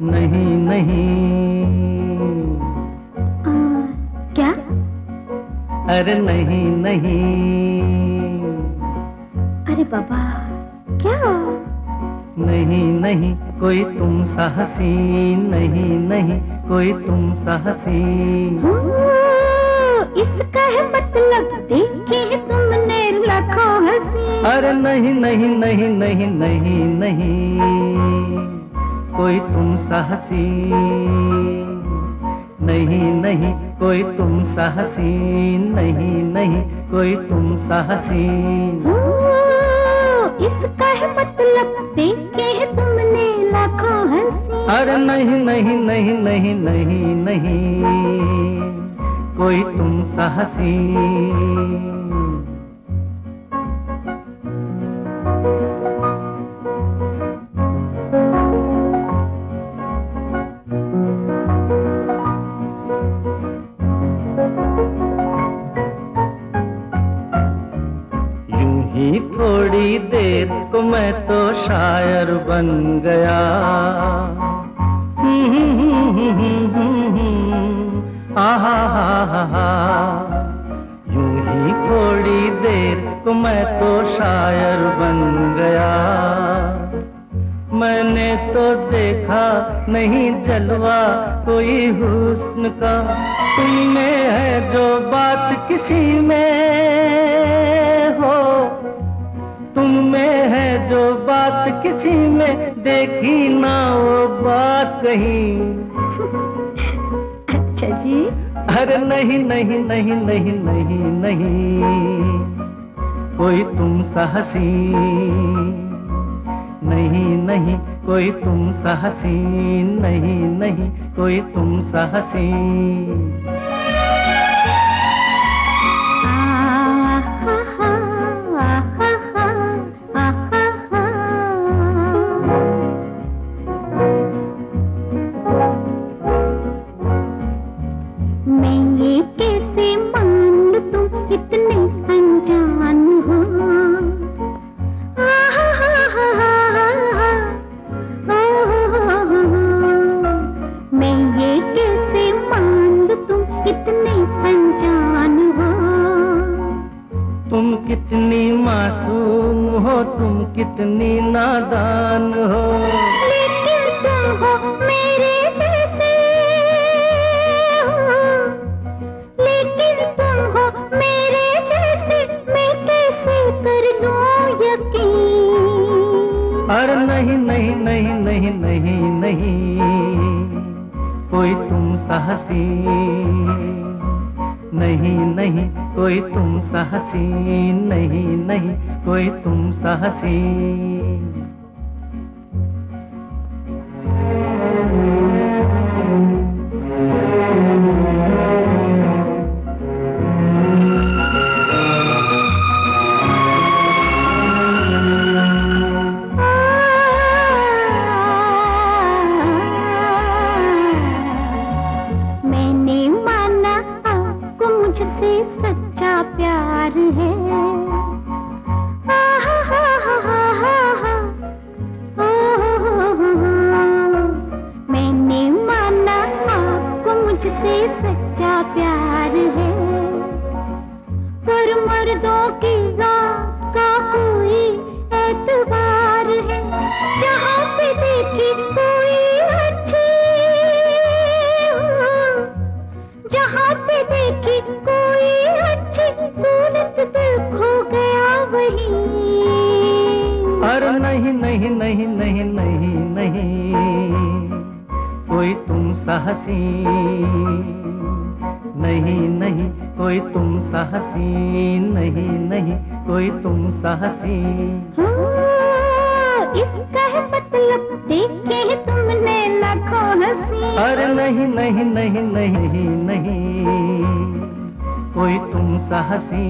नहीं नहीं। आ, क्या? अरे नहीं नहीं। अरे बाबा क्या? नहीं नहीं कोई तुम सा हसीन नहीं नहीं कोई तुम सा हसीन हो, इसका है मतलब देखे है तुमने लाखों हँसी। अरे नहीं नहीं नहीं नहीं नहीं नहीं। कोई तुम सा हसीन नहीं नहीं कोई तुम सा हसीन नहीं नहीं कोई तुम सा हसीन हो, इसका है मतलब देखे है तुमने लाखों हँसी। अरे नहीं नहीं नहीं नहीं नहीं नहीं कोई तुम सा थोड़ी देर को मैं तो शायर बन गया। आहा, हा हा यूँ थोड़ी देर को मैं तो शायर बन गया। मैंने तो देखा नहीं जलवा कोई हुस्न का। तुम में है जो बात किसी में। किसी में देखी ना वो बात कहीं। अच्छा जी। अरे नहीं नहीं नहीं नहीं नहीं नहीं। कोई तुम साहसी नहीं नहीं कोई तुम साहसी नहीं नहीं कोई तुम सा तुम कितनी नादान हो। लेकिन तुम हो मेरे जैसे लेकिन तुम हो मेरे जैसे मैं कैसे कर यकीन? अरे नहीं नहीं नहीं नहीं नहीं नहीं कोई तुम साहसी। नहीं नहीं कोई तुम साहसी नहीं नहीं कोई तुम साहसी। मैंने मर्दों की जात का कोई एतबार है। जहाँ पे देखी कोई अच्छी जहाँ पे देखी कोई अच्छी सूरत दिल खो गया वही। अरे नहीं नहीं नहीं नहीं नहीं नहीं। कोई तुम नहीं नहीं कोई तुम साहसी नहीं नहीं कोई तुम साहसी। हो, इसका है मतलब देखे है तुमने लाखों हँसी। अरे नहीं नहीं नहीं नहीं नहीं कोई तुम साहसी।